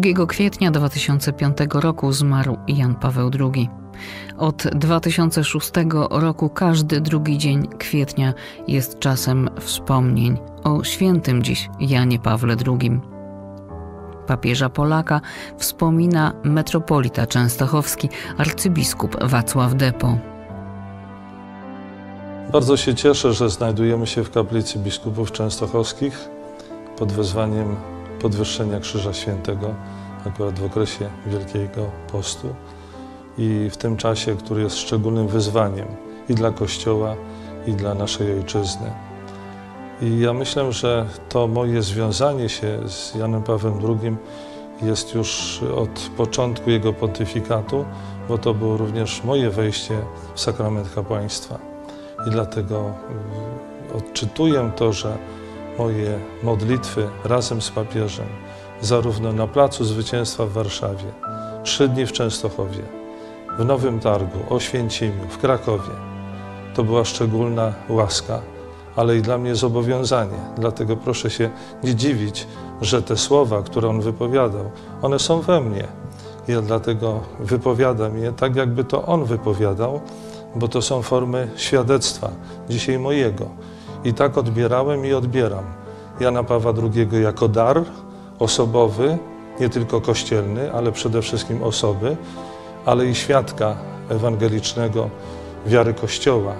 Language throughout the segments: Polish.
2 kwietnia 2005 roku zmarł Jan Paweł II. Od 2006 roku każdy drugi dzień kwietnia jest czasem wspomnień o świętym dziś Janie Pawle II. Papieża Polaka wspomina metropolita częstochowski arcybiskup Wacław Depo. Bardzo się cieszę, że znajdujemy się w kaplicy biskupów częstochowskich pod wezwaniem podwyższenia Krzyża Świętego, akurat w okresie Wielkiego Postu i w tym czasie, który jest szczególnym wyzwaniem i dla Kościoła, i dla naszej Ojczyzny. I ja myślę, że to moje związanie się z Janem Pawłem II jest już od początku jego pontyfikatu, bo to było również moje wejście w sakrament kapłaństwa. I dlatego odczytuję to, że moje modlitwy razem z papieżem, zarówno na Placu Zwycięstwa w Warszawie, trzy dni w Częstochowie, w Nowym Targu, Oświęcimiu, w Krakowie, to była szczególna łaska, ale i dla mnie zobowiązanie. Dlatego proszę się nie dziwić, że te słowa, które on wypowiadał, one są we mnie. Ja dlatego wypowiadam je tak, jakby to on wypowiadał, bo to są formy świadectwa, dzisiaj mojego. I tak odbierałem i odbieram Jana Pawła II jako dar osobowy, nie tylko kościelny, ale przede wszystkim osoby, ale i świadka ewangelicznego wiary Kościoła.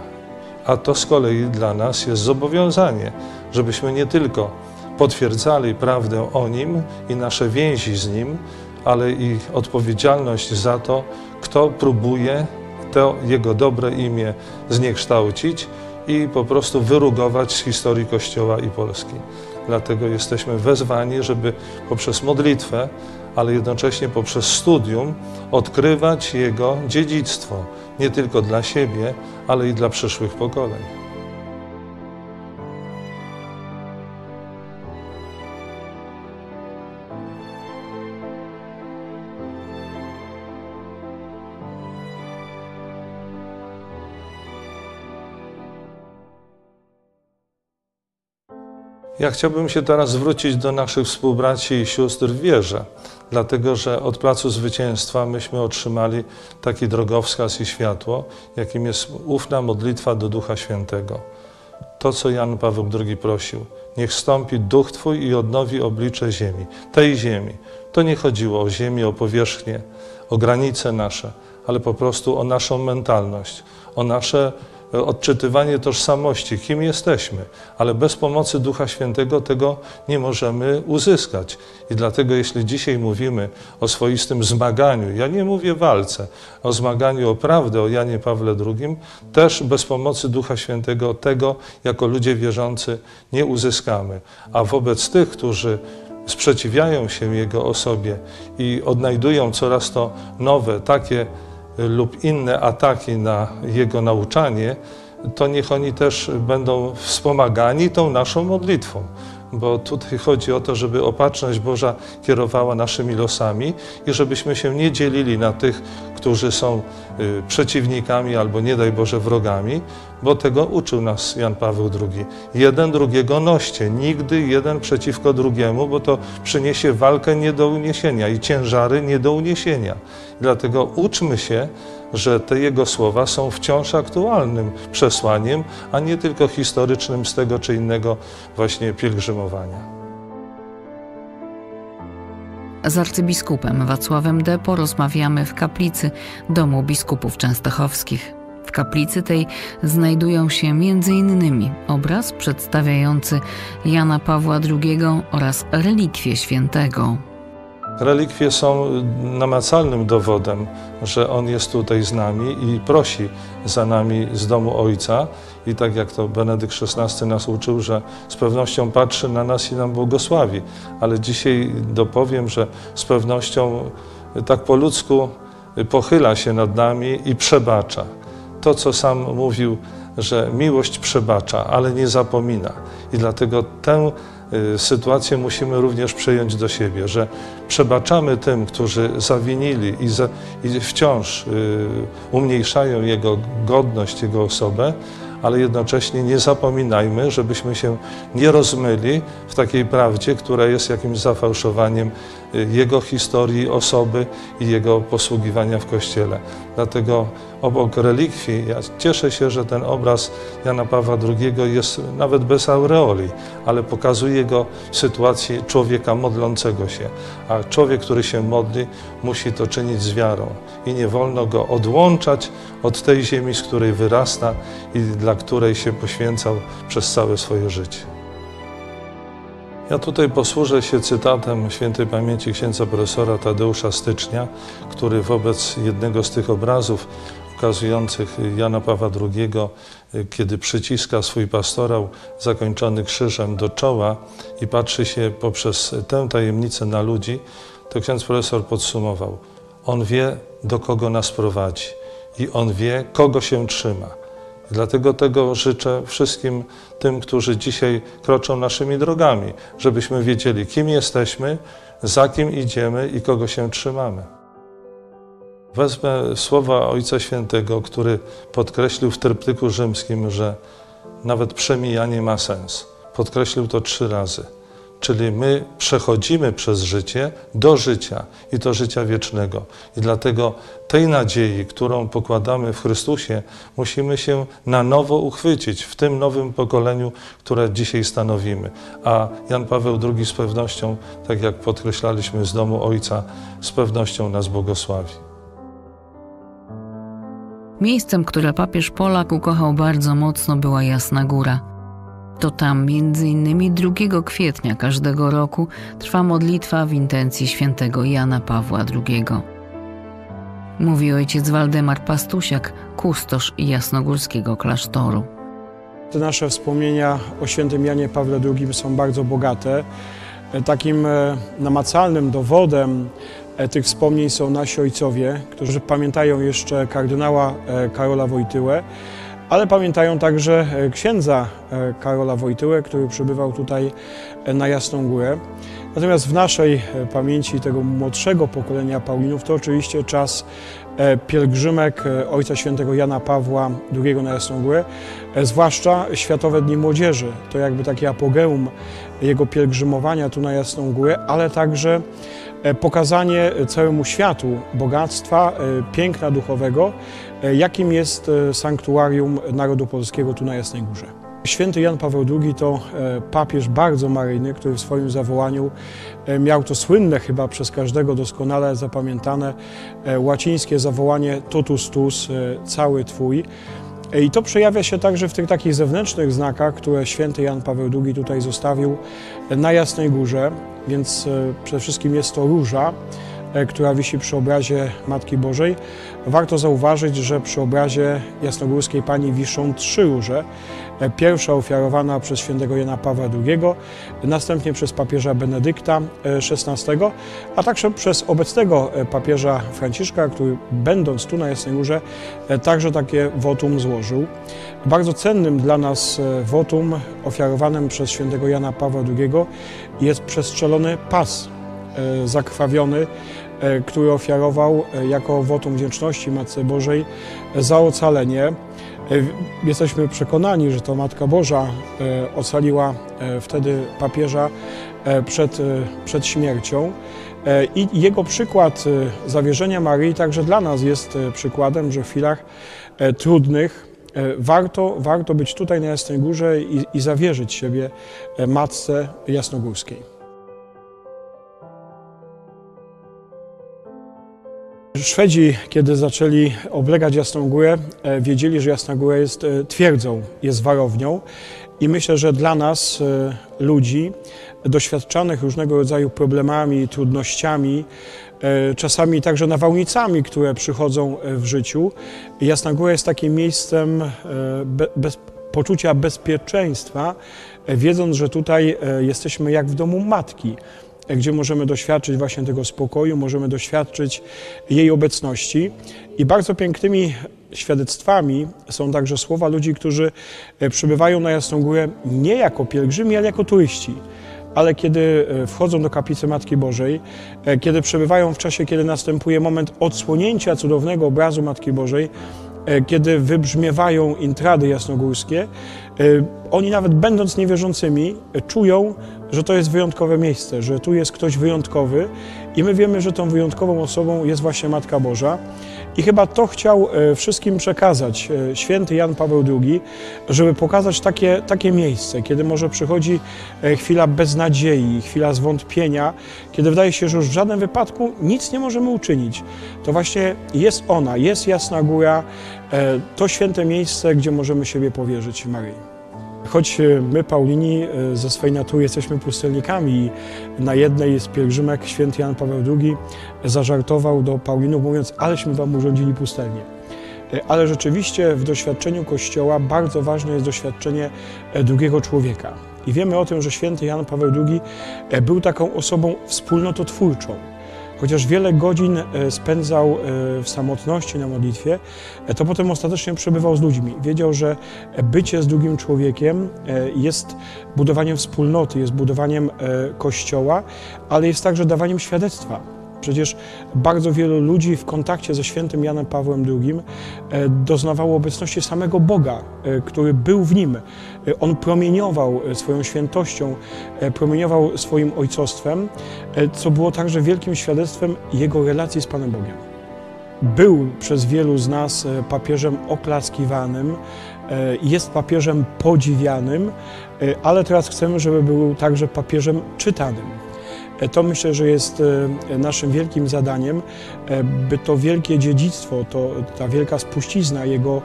A to z kolei dla nas jest zobowiązanie, żebyśmy nie tylko potwierdzali prawdę o Nim i nasze więzi z Nim, ale i odpowiedzialność za to, kto próbuje to Jego dobre imię zniekształcić i po prostu wyrugować z historii Kościoła i Polski. Dlatego jesteśmy wezwani, żeby poprzez modlitwę, ale jednocześnie poprzez studium odkrywać Jego dziedzictwo, nie tylko dla siebie, ale i dla przyszłych pokoleń. Ja chciałbym się teraz zwrócić do naszych współbraci i sióstr w wierze, dlatego że od Placu Zwycięstwa myśmy otrzymali taki drogowskaz i światło, jakim jest ufna modlitwa do Ducha Świętego. To, co Jan Paweł II prosił, niech stąpi Duch Twój i odnowi oblicze ziemi, tej ziemi. To nie chodziło o ziemię, o powierzchnię, o granice nasze, ale po prostu o naszą mentalność, o nasze odczytywanie tożsamości, kim jesteśmy, ale bez pomocy Ducha Świętego tego nie możemy uzyskać. I dlatego, jeśli dzisiaj mówimy o swoistym zmaganiu, ja nie mówię walce, o zmaganiu o prawdę o Janie Pawle II, też bez pomocy Ducha Świętego tego jako ludzie wierzący nie uzyskamy. A wobec tych, którzy sprzeciwiają się Jego osobie i odnajdują coraz to nowe, takie lub inne ataki na jego nauczanie, to niech oni też będą wspomagani tą naszą modlitwą. Bo tutaj chodzi o to, żeby opatrzność Boża kierowała naszymi losami i żebyśmy się nie dzielili na tych, którzy są y, przeciwnikami albo nie daj Boże wrogami, bo tego uczył nas Jan Paweł II. Jeden drugiego noście, nigdy jeden przeciwko drugiemu, bo to przyniesie walkę nie do uniesienia i ciężary nie do uniesienia. Dlatego uczmy się, że te jego słowa są wciąż aktualnym przesłaniem, a nie tylko historycznym z tego czy innego właśnie pielgrzymowania. Z arcybiskupem Wacławem D. porozmawiamy w kaplicy Domu Biskupów Częstochowskich. W kaplicy tej znajdują się m.in. obraz przedstawiający Jana Pawła II oraz relikwie świętego. Relikwie są namacalnym dowodem, że On jest tutaj z nami i prosi za nami z domu Ojca. I tak jak to Benedykt XVI nas uczył, że z pewnością patrzy na nas i nam błogosławi. Ale dzisiaj dopowiem, że z pewnością tak po ludzku pochyla się nad nami i przebacza. To, co sam mówił, że miłość przebacza, ale nie zapomina. I dlatego tę sytuację musimy również przejąć do siebie, że przebaczamy tym, którzy zawinili i, za, i wciąż y, umniejszają Jego godność, Jego osobę, ale jednocześnie nie zapominajmy, żebyśmy się nie rozmyli w takiej prawdzie, która jest jakimś zafałszowaniem y, jego historii, osoby i jego posługiwania w Kościele. Dlatego obok relikwii ja cieszę się, że ten obraz Jana Pawła II jest nawet bez aureoli, ale pokazuje go w sytuacji człowieka modlącego się. A człowiek, który się modli, musi to czynić z wiarą i nie wolno go odłączać od tej ziemi, z której wyrasta i dla której się poświęcał przez całe swoje życie. Ja tutaj posłużę się cytatem świętej pamięci księdza profesora Tadeusza Stycznia, który wobec jednego z tych obrazów ukazujących Jana Pawła II, kiedy przyciska swój pastorał zakończony krzyżem do czoła i patrzy się poprzez tę tajemnicę na ludzi, to ksiądz profesor podsumował: On wie, do kogo nas prowadzi i on wie, kogo się trzyma. Dlatego tego życzę wszystkim tym, którzy dzisiaj kroczą naszymi drogami, żebyśmy wiedzieli, kim jesteśmy, za kim idziemy i kogo się trzymamy. Wezmę słowa Ojca Świętego, który podkreślił w tryptyku rzymskim, że nawet przemijanie ma sens. Podkreślił to trzy razy. Czyli my przechodzimy przez życie do życia i to życia wiecznego. I dlatego tej nadziei, którą pokładamy w Chrystusie, musimy się na nowo uchwycić w tym nowym pokoleniu, które dzisiaj stanowimy. A Jan Paweł II z pewnością, tak jak podkreślaliśmy z domu Ojca, z pewnością nas błogosławi. Miejscem, które papież Polak ukochał bardzo mocno, była Jasna Góra. To tam innymi 2 kwietnia każdego roku trwa modlitwa w intencji świętego Jana Pawła II. Mówi ojciec Waldemar Pastusiak, kustosz jasnogórskiego klasztoru. Te nasze wspomnienia o świętym Janie Pawle II są bardzo bogate. Takim e, namacalnym dowodem e, tych wspomnień są nasi ojcowie, którzy pamiętają jeszcze kardynała e, Karola Wojtyłę, ale pamiętają także księdza Karola Wojtyłę, który przybywał tutaj na Jasną Górę. Natomiast w naszej pamięci tego młodszego pokolenia Paulinów to oczywiście czas pielgrzymek Ojca Świętego Jana Pawła II na Jasną Górę, zwłaszcza Światowe Dni Młodzieży. To jakby takie apogeum jego pielgrzymowania tu na Jasną Górę, ale także pokazanie całemu światu bogactwa, piękna duchowego, jakim jest sanktuarium narodu polskiego tu na Jasnej Górze. Święty Jan Paweł II to papież bardzo maryjny, który w swoim zawołaniu miał to słynne chyba przez każdego doskonale zapamiętane łacińskie zawołanie totus tus, cały Twój. I to przejawia się także w tych takich zewnętrznych znakach, które święty Jan Paweł II tutaj zostawił na Jasnej Górze, więc przede wszystkim jest to róża, która wisi przy obrazie Matki Bożej. Warto zauważyć, że przy obrazie Jasnogórskiej Pani wiszą trzy róże. Pierwsza ofiarowana przez świętego Jana Pawła II, następnie przez papieża Benedykta XVI, a także przez obecnego papieża Franciszka, który będąc tu na Jasnej Górze także takie wotum złożył. Bardzo cennym dla nas wotum ofiarowanym przez świętego Jana Pawła II jest przestrzelony pas zakrwawiony, który ofiarował jako wotum wdzięczności Matce Bożej za ocalenie. Jesteśmy przekonani, że to Matka Boża ocaliła wtedy papieża przed, przed śmiercią. I jego przykład zawierzenia Maryi także dla nas jest przykładem, że w chwilach trudnych warto, warto być tutaj na Jasnej Górze i, i zawierzyć siebie Matce Jasnogórskiej. Szwedzi, kiedy zaczęli oblegać Jasną Górę, wiedzieli, że Jasna Góra jest twierdzą, jest warownią. I myślę, że dla nas, ludzi doświadczanych różnego rodzaju problemami, trudnościami, czasami także nawałnicami, które przychodzą w życiu, Jasna Góra jest takim miejscem bez, poczucia bezpieczeństwa, wiedząc, że tutaj jesteśmy jak w domu matki gdzie możemy doświadczyć właśnie tego spokoju, możemy doświadczyć jej obecności. I bardzo pięknymi świadectwami są także słowa ludzi, którzy e, przybywają na Jasną Górę nie jako pielgrzymi, ale jako turyści. Ale kiedy e, wchodzą do kaplicy Matki Bożej, e, kiedy przebywają w czasie, kiedy następuje moment odsłonięcia cudownego obrazu Matki Bożej, kiedy wybrzmiewają intrady jasnogórskie, oni nawet będąc niewierzącymi, czują, że to jest wyjątkowe miejsce, że tu jest ktoś wyjątkowy i my wiemy, że tą wyjątkową osobą jest właśnie Matka Boża. I chyba to chciał wszystkim przekazać święty Jan Paweł II, żeby pokazać takie, takie miejsce, kiedy może przychodzi chwila beznadziei, chwila zwątpienia, kiedy wydaje się, że już w żadnym wypadku nic nie możemy uczynić. To właśnie jest ona, jest Jasna Góra, to święte miejsce, gdzie możemy siebie powierzyć Maryi. Choć e, my, Paulini, e, ze swojej natury jesteśmy pustelnikami i na jednej z pielgrzymek święty Jan Paweł II zażartował do Paulinów, mówiąc, aleśmy wam urządzili pustelnię. E, ale rzeczywiście w doświadczeniu Kościoła bardzo ważne jest doświadczenie drugiego człowieka. I wiemy o tym, że święty Jan Paweł II był taką osobą wspólnototwórczą. Chociaż wiele godzin e, spędzał e, w samotności na modlitwie, e, to potem ostatecznie przebywał z ludźmi. Wiedział, że bycie z drugim człowiekiem jest budowaniem wspólnoty, jest budowaniem kościoła, ale jest także dawaniem świadectwa. Przecież bardzo wielu ludzi w kontakcie ze świętym Janem Pawłem II e, doznawało obecności samego Boga, e, który był w nim. E, on promieniował swoją świętością, promieniował swoim ojcostwem, co było także wielkim świadectwem jego relacji z Panem Bogiem. Był przez wielu z nas papieżem oklaskiwanym, jest papieżem podziwianym, ale teraz chcemy, żeby był także papieżem czytanym. E, to myślę, że jest e, naszym wielkim zadaniem, e, by to wielkie dziedzictwo, to, ta wielka spuścizna jego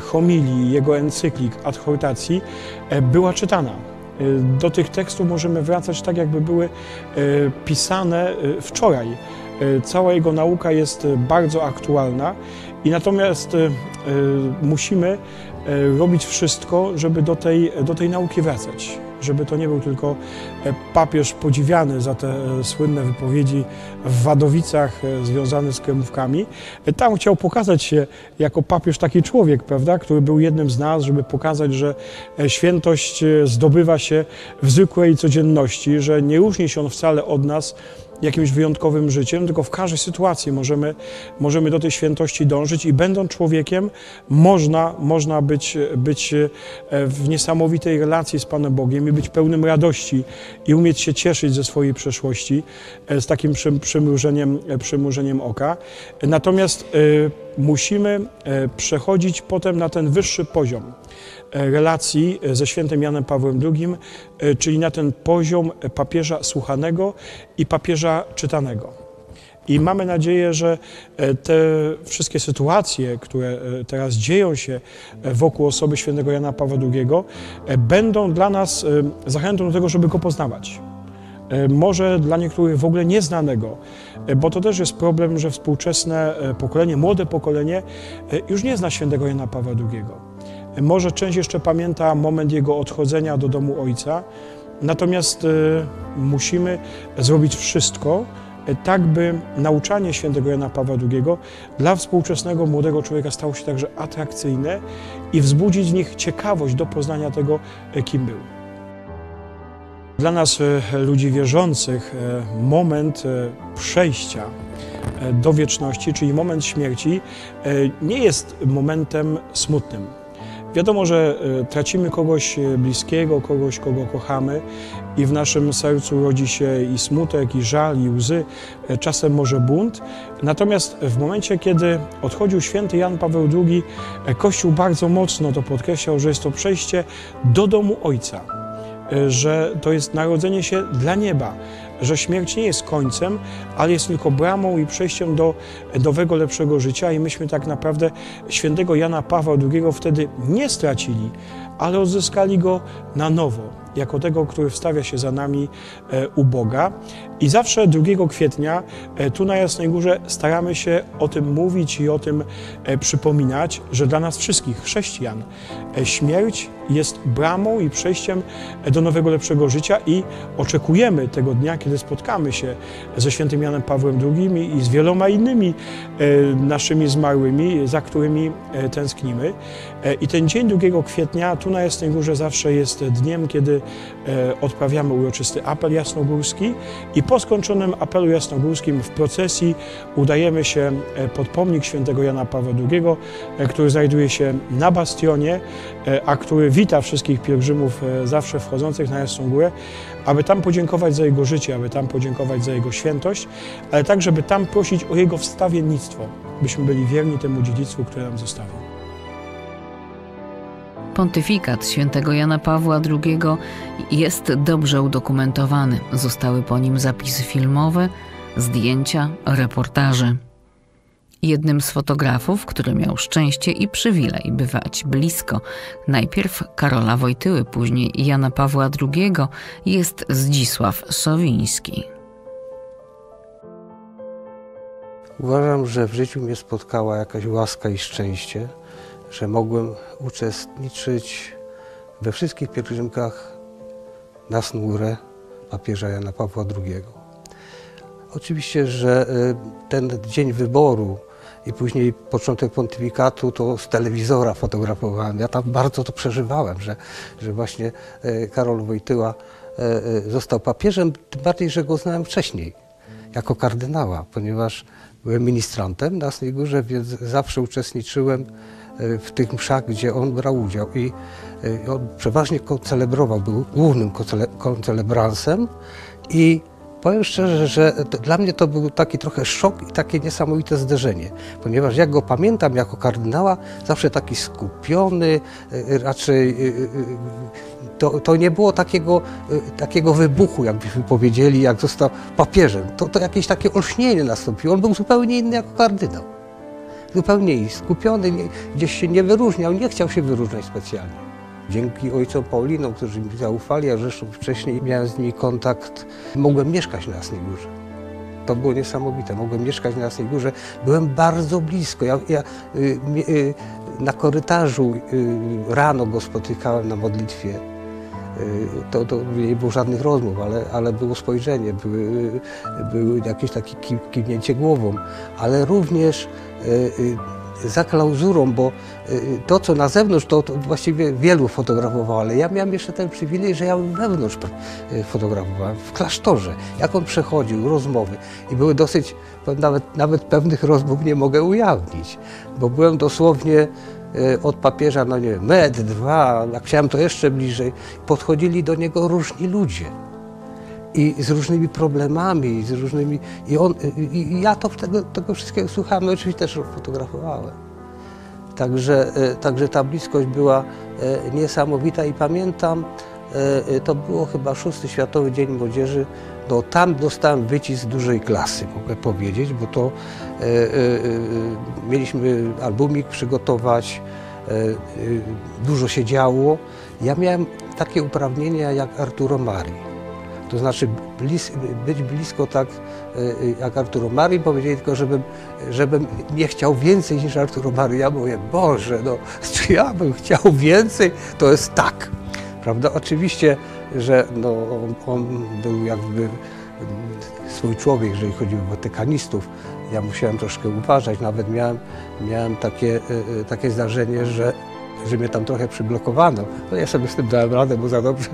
homilii, jego encyklik, adhortacji była czytana. Do tych tekstów możemy wracać tak, jakby były pisane wczoraj. Cała jego nauka jest bardzo aktualna i natomiast musimy robić wszystko, żeby do tej, do tej nauki wracać żeby to nie był tylko e, papież podziwiany za te e, słynne wypowiedzi w Wadowicach e, związane z kremówkami. Tam chciał pokazać się jako papież taki człowiek, prawda, który był jednym z nas, żeby pokazać, że świętość zdobywa się w zwykłej codzienności, że nie różni się on wcale od nas, jakimś wyjątkowym życiem, tylko w każdej sytuacji możemy, możemy do tej świętości dążyć i będąc człowiekiem, można, można być, być e, w niesamowitej relacji z Panem Bogiem i być pełnym radości i umieć się cieszyć ze swojej przeszłości e, z takim przymrużeniem, e, przymrużeniem oka. Natomiast musimy przechodzić potem na ten wyższy poziom. E, relacji ze świętym Janem Pawłem II, e, czyli na ten poziom papieża słuchanego i papieża czytanego. I mamy nadzieję, że e, te wszystkie sytuacje, które teraz dzieją się wokół osoby świętego Jana Pawła II, będą dla nas zachętą do tego, żeby go poznawać. Może dla niektórych w ogóle nieznanego, bo to też jest problem, że współczesne pokolenie, młode pokolenie już nie zna świętego Jana Pawła II. Może część jeszcze pamięta moment jego odchodzenia do domu ojca, natomiast e, musimy zrobić wszystko, e, tak by nauczanie świętego Jana Pawła II dla współczesnego młodego człowieka stało się także atrakcyjne i wzbudzić w nich ciekawość do poznania tego, e, kim był. Dla nas, ludzi wierzących, moment przejścia do wieczności, czyli moment śmierci, nie jest momentem smutnym. Wiadomo, że e, tracimy kogoś e, bliskiego, kogoś, kogo kochamy i w naszym sercu rodzi się i smutek, i żal, i łzy, e, czasem może bunt. Natomiast w momencie, kiedy odchodził święty Jan Paweł II, Kościół bardzo mocno to podkreślał, że jest to przejście do domu Ojca, że to jest narodzenie się dla nieba, że śmierć nie jest końcem, ale jest tylko bramą i przejściem do nowego, lepszego życia. I myśmy tak naprawdę świętego Jana Pawła II wtedy nie stracili, ale odzyskali go na nowo, jako tego, który wstawia się za nami e, u Boga. I zawsze 2 kwietnia e, tu na Jasnej Górze staramy się o tym mówić i o tym e, przypominać, że dla nas wszystkich, chrześcijan, śmierć jest bramą i przejściem do nowego, lepszego życia i oczekujemy tego dnia, kiedy spotkamy się ze świętym Janem Pawłem II i z wieloma innymi naszymi zmarłymi, za którymi tęsknimy. I ten dzień 2 kwietnia tu tu na Jasnej Górze zawsze jest dniem, kiedy e, odprawiamy uroczysty apel jasnogórski i po skończonym apelu jasnogórskim w procesji udajemy się e, pod pomnik świętego Jana Pawła II, e, który znajduje się na bastionie, a który wita wszystkich pielgrzymów zawsze wchodzących na Jasną Górę, aby tam podziękować za jego życie, aby tam podziękować za jego świętość, ale tak, żeby tam prosić o jego wstawiennictwo, byśmy byli wierni temu dziedzictwu, które nam zostawił. Pontyfikat świętego Jana Pawła II jest dobrze udokumentowany. Zostały po nim zapisy filmowe, zdjęcia, reportaże. Jednym z fotografów, który miał szczęście i przywilej bywać blisko najpierw Karola Wojtyły, później Jana Pawła II, jest Zdzisław Sowiński. Uważam, że w życiu mnie spotkała jakaś łaska i szczęście, że mogłem uczestniczyć we wszystkich pielgrzymkach na Snurę papieża Jana Pawła II. Oczywiście, że y, ten dzień wyboru i później początek pontyfikatu to z telewizora fotografowałem. Ja tam bardzo to przeżywałem, że, że właśnie y, Karol Wojtyła y, został papieżem, tym bardziej, że go znałem wcześniej jako kardynała, ponieważ byłem ministrantem na Jasnej Górze, więc zawsze uczestniczyłem w tych mszach, gdzie on brał udział i e, on przeważnie koncelebrował, był głównym koncelebransem i powiem szczerze, że dla mnie to był taki trochę szok i takie niesamowite zderzenie, ponieważ jak go pamiętam jako kardynała, zawsze taki skupiony, e, raczej to, to nie było takiego, takiego wybuchu, jakbyśmy powiedzieli, jak został papieżem. To, to jakieś takie olśnienie nastąpiło. On był zupełnie inny jako kardynał. Zupełnie skupiony, gdzieś się nie wyróżniał, nie chciał się wyróżniać specjalnie. Dzięki ojcom Paulinom, którzy mi zaufali, a zresztą wcześniej miałem z nimi kontakt, mogłem mieszkać na Jasnej Górze. To było niesamowite. Mogłem mieszkać na Jasnej Górze. Byłem bardzo blisko. Ja, ja y, y, na korytarzu y, rano go spotykałem na modlitwie Y, to, to nie było żadnych rozmów, ale, ale było spojrzenie, były, były jakieś takie kiwnięcie głową, ale również y, y, za klauzurą, bo to, co na zewnątrz, to, to, właściwie wielu fotografowało, ale ja miałem jeszcze ten przywilej, że ja wewnątrz fotografowałem, w klasztorze, jak on przechodził, rozmowy i były dosyć, nawet, nawet pewnych rozmów nie mogę ujawnić, bo byłem dosłownie Y, od papieża, no nie wiem, metr, dwa, jak chciałem to jeszcze bliżej, podchodzili do niego różni ludzie. I z różnymi problemami, z różnymi. I, on, i, ja to tego, tego wszystkiego słuchałem, no oczywiście też fotografowałem. Także, y, także ta bliskość była y, niesamowita i pamiętam, to było chyba szósty Światowy Dzień Młodzieży no, tam dostałem wycisk dużej klasy, mogę powiedzieć, bo to e, e, e, mieliśmy albumik przygotować, e, e, dużo się działo. Ja miałem takie uprawnienia jak Arturo Mari. To znaczy blis, być blisko tak e, jak Arturo Mari, powiedzieli tylko, żebym, żebym nie chciał więcej niż Arturo Mari. Ja mówię, Boże, no, czy ja bym chciał więcej? To jest tak. Prawda? Oczywiście że no, on, on był jakby mm, swój człowiek, jeżeli chodzi o watykanistów. Ja musiałem troszkę uważać, nawet miałem, miałem takie, e, e, takie zdarzenie, że, że mnie tam trochę przyblokowano. No ja sobie z tym dałem radę, bo za dobrze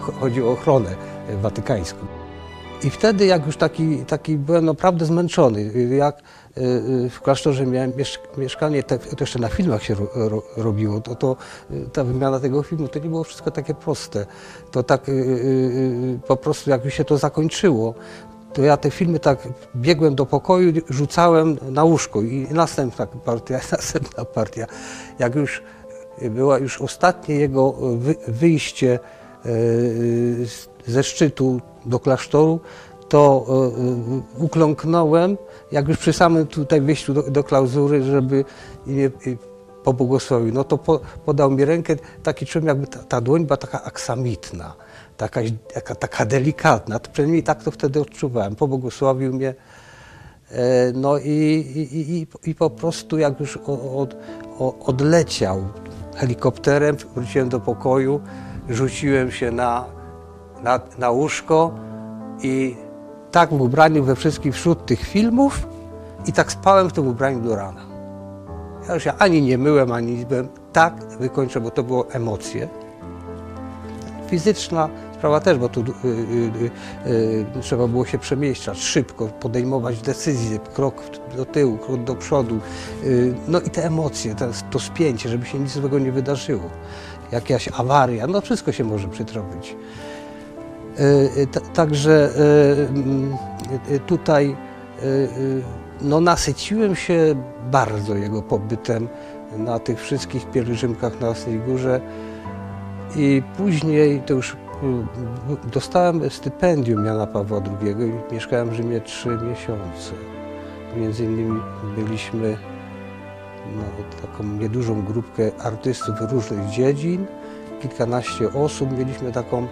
chodzi o ochronę watykańską. I wtedy, jak już taki, taki byłem naprawdę zmęczony, jak Y, y, w klasztorze miałem mieszkanie, to jeszcze na filmach się robiło, to, to y, ta wymiana tego filmu, to nie było wszystko takie proste. To tak po prostu jak się to zakończyło, to ja te filmy tak biegłem do pokoju, rzucałem na łóżko i następna partia, następna partia. Jak już była już ostatnie jego wyjście ze szczytu do klasztoru, to ukląknąłem jak już przy samym tutaj wyjściu do, do klauzury, żeby mnie pobłogosławił, no to po, podał mi rękę, taki czułem jakby ta, ta dłoń była taka aksamitna, taka, taka, taka delikatna, to przynajmniej tak to wtedy odczuwałem, pobłogosławił mnie. E, no i, i, i, i po prostu jak już od, od, odleciał helikopterem, wróciłem do pokoju, rzuciłem się na, na, na łóżko i tak w ubraniu we wszystkich wśród tych filmów i tak spałem w tym ubraniu do rana. Ja już ja ani nie myłem, ani nic byłem tak wykończę, bo to było emocje. Fizyczna sprawa też, bo tu y, y, y, trzeba było się przemieszczać szybko, podejmować decyzje, krok do tyłu, krok do przodu. Y, no i te emocje, to, to spięcie, żeby się nic złego nie wydarzyło. Jakaś awaria, no wszystko się może przytropić. Y, ta- Także y, tutaj no, nasyciłem się bardzo jego pobytem na tych wszystkich pielgrzymkach na Jasnej Górze i później to już dostałem stypendium Jana Pawła II i mieszkałem w Rzymie trzy miesiące. Między innymi byliśmy no, taką niedużą grupkę artystów różnych dziedzin, kilkanaście osób, mieliśmy taką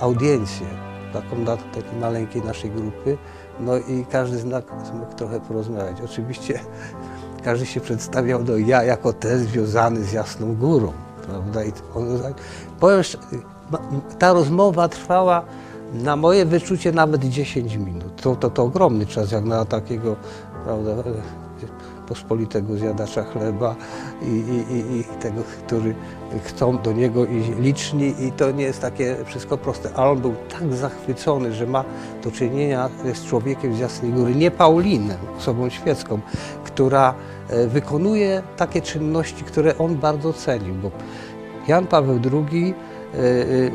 audiencję, taką dla takiej maleńkiej naszej grupy. No i każdy z nas mógł trochę porozmawiać. Oczywiście każdy się przedstawiał, no ja jako ten związany z Jasną Górą, prawda? I on, powiem, ta rozmowa trwała na moje wyczucie nawet 10 minut. To, to, to ogromny czas, jak na takiego, prawda, pospolitego zjadacza chleba i, i, i, i tego, który chcą do niego iść liczni i to nie jest takie wszystko proste. Ale on był tak zachwycony, że ma do czynienia z człowiekiem z Jasnej Góry, nie Paulinem, osobą świecką, która e, wykonuje takie czynności, które on bardzo cenił, bo Jan Paweł II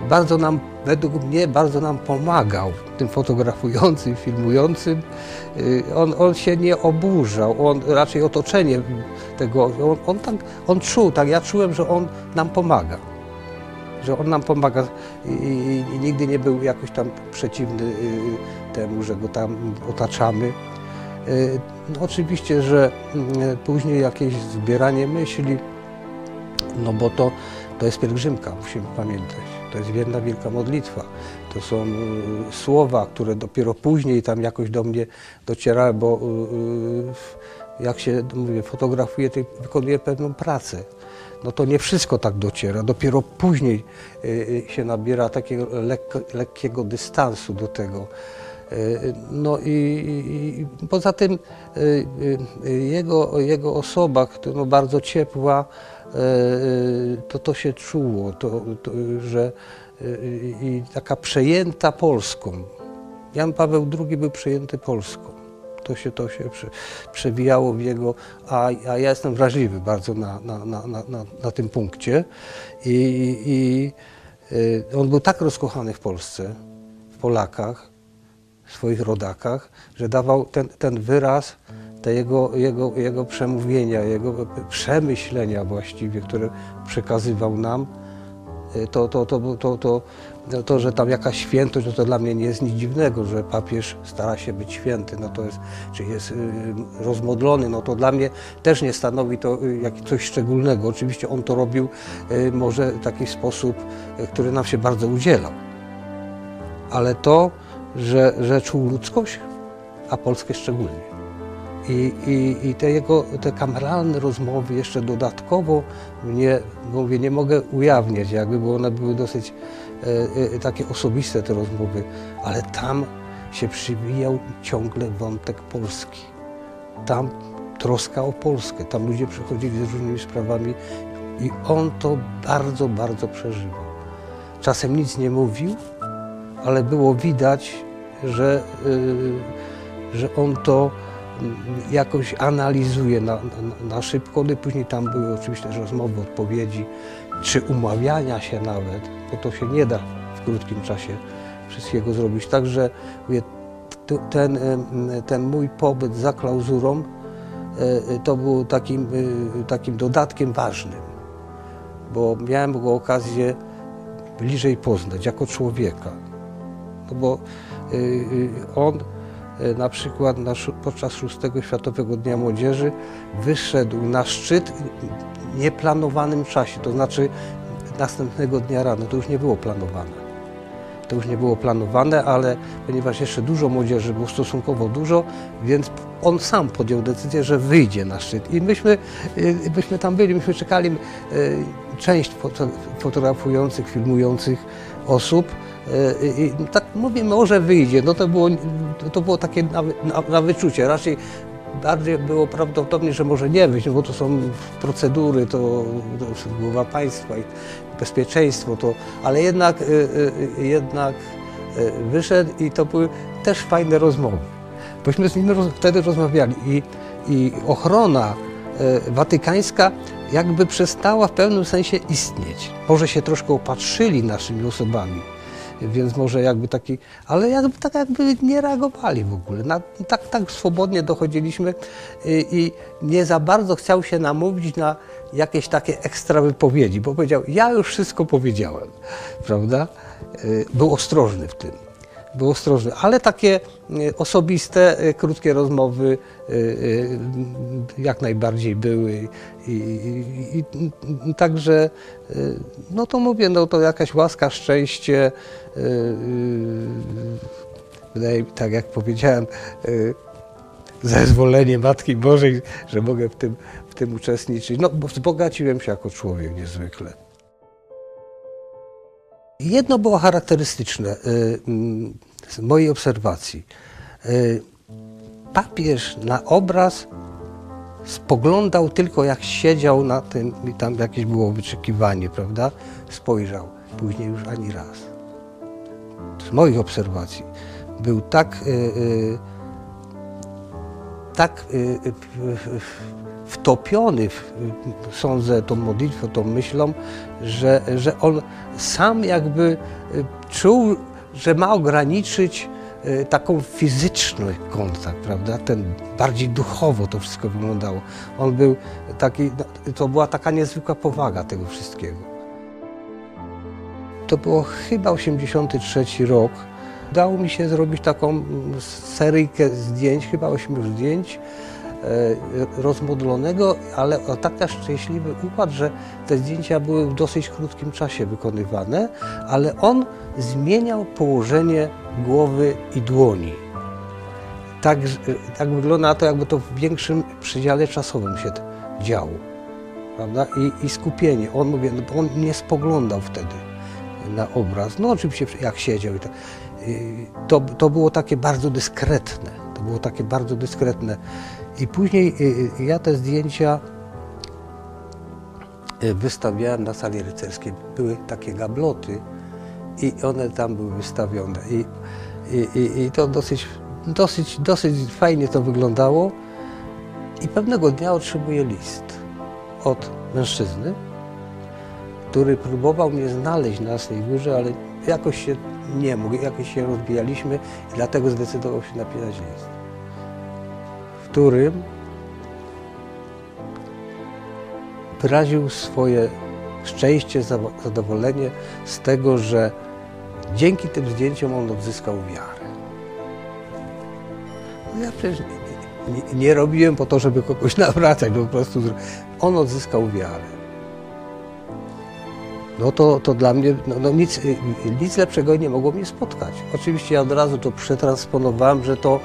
bardzo nam, według mnie, bardzo nam pomagał, tym fotografującym, filmującym. E, On, on się nie oburzał, on raczej otoczenie tego, on, on, tak, on czuł, tak ja czułem, że on nam pomaga. Że on nam pomaga i, i, i nigdy nie był jakoś tam przeciwny y, temu, że go tam otaczamy. Y, No oczywiście, że y, później jakieś zbieranie myśli, no bo to, to jest pielgrzymka, musimy pamiętać. To jest jedna wielka modlitwa. To są y, słowa, które dopiero później tam jakoś do mnie docierały, bo y, y, jak się, mówię, fotografuje, to wykonuje pewną pracę. No to nie wszystko tak dociera. Dopiero później się nabiera takiego lekkiego dystansu do tego. No i, i, poza tym jego, jego osoba, która no bardzo ciepła, to to się czuło, to, to, że y, i taka przejęta Polską. Jan Paweł II był przejęty Polską. To się, to się prze, przewijało w jego, a, a ja jestem wrażliwy bardzo na, na, na, na, na, tym punkcie. I, i on był tak rozkochany w Polsce, w Polakach, swoich rodakach, że dawał ten, ten wyraz, te jego, jego, jego przemówienia, jego przemyślenia właściwie, które przekazywał nam, y, to, to, to, to, to, to, to, że tam jakaś świętość, no to dla mnie nie jest nic dziwnego, że papież stara się być święty, no to jest, czy jest y, rozmodlony, no to dla mnie też nie stanowi to y, jak coś szczególnego. Oczywiście on to robił może w taki sposób, który nam się bardzo udzielał. Ale to, że, że czuł ludzkość, a Polskę szczególnie. I, i, I te jego te kameralne rozmowy jeszcze dodatkowo mnie, mówię, nie mogę ujawniać, jakby, bo one były dosyć e, e, takie osobiste te rozmowy, ale tam się przywijał ciągle wątek Polski. Tam troska o Polskę, tam ludzie przychodzili z różnymi sprawami i on to bardzo, bardzo przeżywał. Czasem nic nie mówił, ale było widać, że, y, że on to jakoś analizuje na, na, na szybko. No i później tam były oczywiście rozmowy, odpowiedzi, czy umawiania się nawet, bo to się nie da w krótkim czasie wszystkiego zrobić. Także mówię, ten, ten mój pobyt za klauzurą y, y, to był takim, y, takim dodatkiem ważnym, bo miałem go okazję bliżej poznać jako człowieka. No bo on na przykład na, podczas szóstego Światowego Dnia Młodzieży wyszedł na szczyt w nieplanowanym czasie, to znaczy następnego dnia rano. To już nie było planowane. To już nie było planowane, ale ponieważ jeszcze dużo młodzieży było stosunkowo dużo, więc on sam podjął decyzję, że wyjdzie na szczyt. I myśmy, y, myśmy tam byli, myśmy czekali, y, część foto, fotografujących, filmujących osób. I tak mówię, może wyjdzie. No to było, to było takie na, na, na wyczucie. Raczej bardziej było prawdopodobnie, że może nie wyjść, no bo to są procedury, to, to głowa państwa i bezpieczeństwo, to, ale jednak, y, y, jednak y, wyszedł i to były też fajne rozmowy. Bośmy z nim roz, wtedy rozmawiali i, i ochrona watykańska jakby przestała w pewnym sensie istnieć. Może się troszkę opatrzyli naszymi osobami, więc może jakby taki, ale jakby tak jakby nie reagowali w ogóle. Na, tak, tak swobodnie dochodziliśmy i, i, nie za bardzo chciał się namówić na jakieś takie ekstra wypowiedzi, bo powiedział, ja już wszystko powiedziałem, prawda? Y, był ostrożny w tym był ostrożny, ale takie y, osobiste, y, krótkie rozmowy jak najbardziej były. I, i, i, także, no to mówię, no to jakaś łaska, szczęście, wydaje mi tak jak powiedziałem, zezwolenie Matki Bożej, że mogę w tym, w tym uczestniczyć. No, bo wzbogaciłem się jako człowiek niezwykle. Jedno było charakterystyczne y, mm, z mojej obserwacji. Y, papież na obraz spoglądał tylko jak siedział na tym i tam jakieś było wyczekiwanie, prawda? Spojrzał. Później już ani raz. Z moich obserwacji był tak, y, tak wtopiony, w, sądzę, tą modlitwą, tą myślą, że, że on sam jakby y, czuł, że ma ograniczyć y, taką fizyczny kontakt, prawda? Ten bardziej duchowo to wszystko wyglądało. On był taki, no, to była taka niezwykła powaga tego wszystkiego. To było chyba 83 rok. Udało mi się zrobić taką mm, seryjkę zdjęć, chyba 8 zdjęć rozmodlonego, ale o tak szczęśliwy układ, że te zdjęcia były w dosyć krótkim czasie wykonywane, ale on zmieniał położenie głowy i dłoni. Tak, tak wygląda na to, jakby to w większym przedziale czasowym się działo. Prawda? I, i skupienie. On, mówię, no, on nie spoglądał wtedy na obraz. No oczywiście jak siedział i tak. To, to było takie bardzo dyskretne. To było takie bardzo dyskretne. I później y, y, ja te zdjęcia y, wystawiałem na sali rycerskiej. Były takie gabloty i one tam były wystawione. I, i, i to dosyć, dosyć, dosyć fajnie to wyglądało. I pewnego dnia otrzymuję list od mężczyzny, który próbował mnie znaleźć na Jasnej Górze, ale jakoś się nie mógł, jakoś się rozbijaliśmy i dlatego zdecydował się napisać list którym wyraził swoje szczęście, zadowolenie z tego, że dzięki tym zdjęciom on odzyskał wiarę. No ja przecież nie, nie, nie robiłem po to, żeby kogoś nawracać, no po prostu on odzyskał wiarę. No to, to dla mnie no, no nic, nic lepszego nie mogło mnie spotkać. Oczywiście ja od razu to przetransponowałem, że to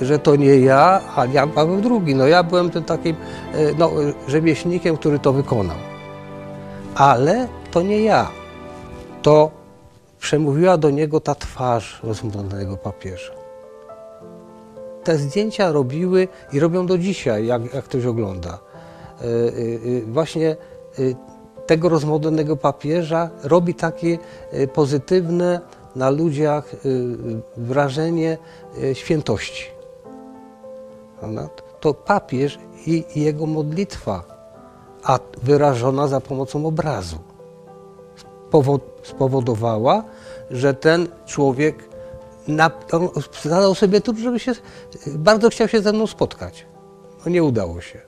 że to nie ja, a Jan Paweł II. No ja byłem tym takim e, no, rzemieślnikiem, który to wykonał. Ale to nie ja. To przemówiła do niego ta twarz rozmodlonego papieża. Te zdjęcia robiły i robią do dzisiaj, jak, jak ktoś ogląda. E, właśnie tego rozmodlonego papieża robi takie pozytywne na ludziach y, wrażenie y, świętości. To papież i jego modlitwa, a wyrażona za pomocą obrazu, spowodowała, że ten człowiek zadał sobie trud, żeby się, bardzo chciał się ze mną spotkać. No nie udało się.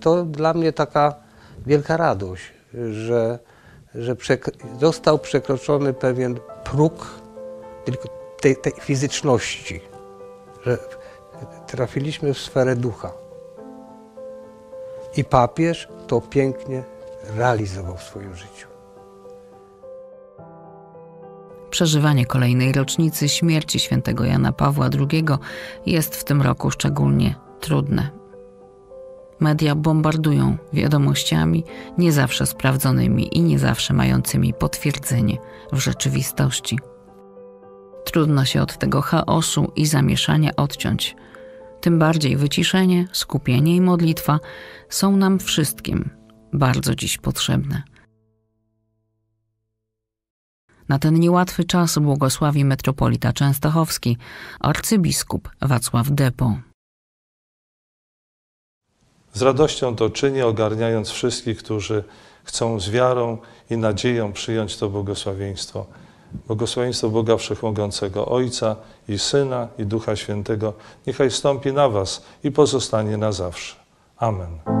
To dla mnie taka wielka radość, że, że został przekroczony pewien próg tylko tej, tej fizyczności, że trafiliśmy w sferę ducha. I papież to pięknie realizował w swoim życiu. Przeżywanie kolejnej rocznicy śmierci świętego Jana Pawła II jest w tym roku szczególnie trudne. Media bombardują wiadomościami nie zawsze sprawdzonymi i nie zawsze mającymi potwierdzenie w rzeczywistości. Trudno się od tego chaosu i zamieszania odciąć. Tym bardziej wyciszenie, skupienie i modlitwa są nam wszystkim bardzo dziś potrzebne. Na ten niełatwy czas błogosławi metropolita częstochowski, arcybiskup Wacław Depo. Z radością to czynię, ogarniając wszystkich, którzy chcą z wiarą i nadzieją przyjąć to błogosławieństwo. Błogosławieństwo Boga Wszechmogącego, Ojca i Syna i Ducha Świętego, niechaj stąpi na Was i pozostanie na zawsze. Amen.